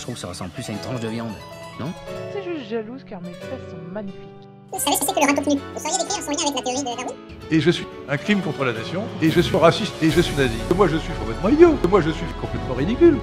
je trouve que ça ressemble plus à une tranche de viande, non? C'est juste jalouse car mes fesses sont magnifiques. Vous savez ce que c'est que le rat nu Vous sauriez décrire son lien avec la théorie de Darwin? Et je suis un crime contre la nation, et je suis raciste, et je suis nazi. Moi je suis complètement idiot, moi je suis complètement ridicule.